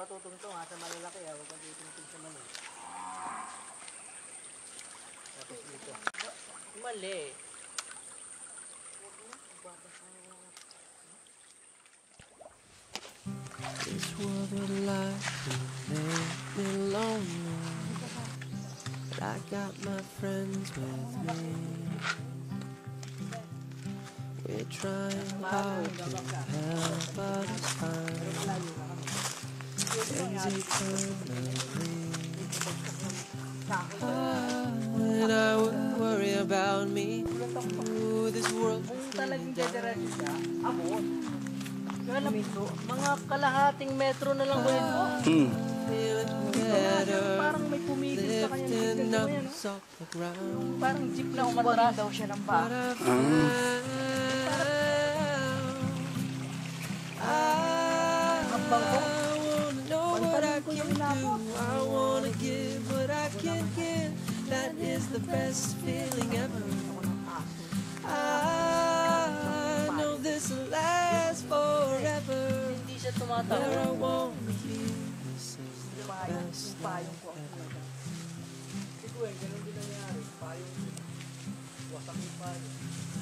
ka tutungtong ha, sa malalaki ha. Huwag kang tutungtong sa mali. Tapos dito. Mali. This world would like to make me lonely. But I got my friends with me. We're trying hard to help others find things eternally. Ah, and I would worry about me. Ooh, this world Kung talagang lang, mga kalahating metro na lang ulit mo. better. parang may pumigil sa kanya. Parang jeep na umatras. daw siya ng What I found, can give. That is the best feeling ever. I know this will last forever. Where. I wanna be. This is the best life ever.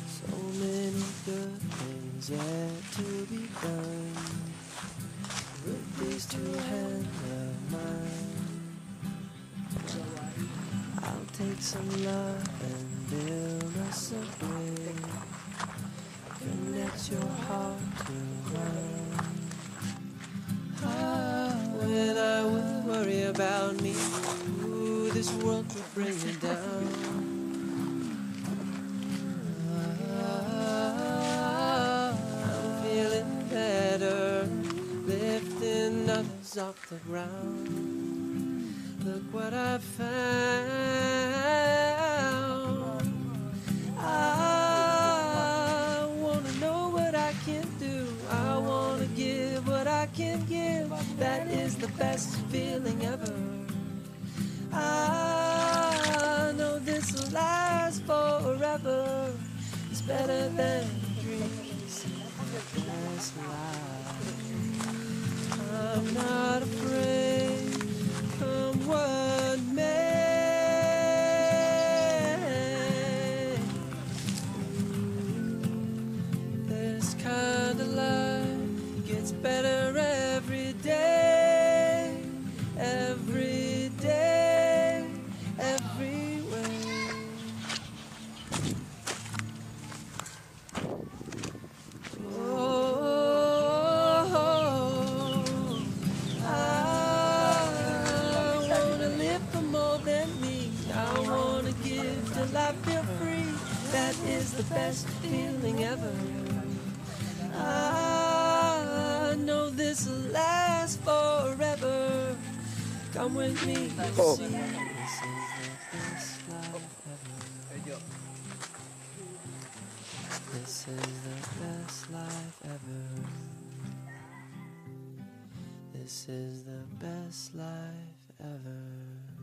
So many good things yet to be done with these two hands of mine. Take some love and build us a bridge. Connect your heart to mine. Ah, when I would worry about me, ooh, this world would bring me down. I'm feeling better, lifting others off the ground. Look what I found. I can give. That is the best feeling ever. I know this will last forever. It's better than dreams. Wanna give till I feel free. That is the best feeling ever. I know this will last forever. Come with me, you'll see. This is the best life ever. This is the best life ever. This is the best life ever.